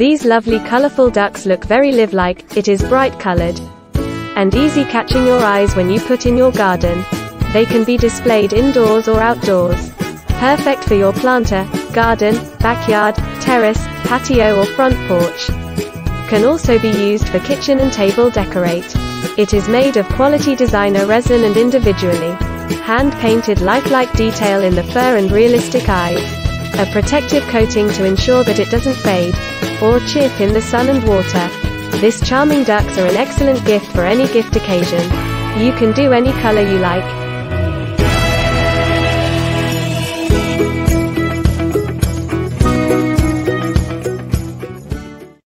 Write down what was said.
These lovely colorful ducks look very live-like, it is bright colored. And easy catching your eyes when you put in your garden. They can be displayed indoors or outdoors. Perfect for your planter, garden, backyard, terrace, patio or front porch. Can also be used for kitchen and table decorate. It is made of quality designer resin and individually hand-painted lifelike detail in the fur and realistic eyes. A protective coating to ensure that it doesn't fade or chip in the sun and water. This charming ducks are an excellent gift for any gift occasion. You can do any color you like,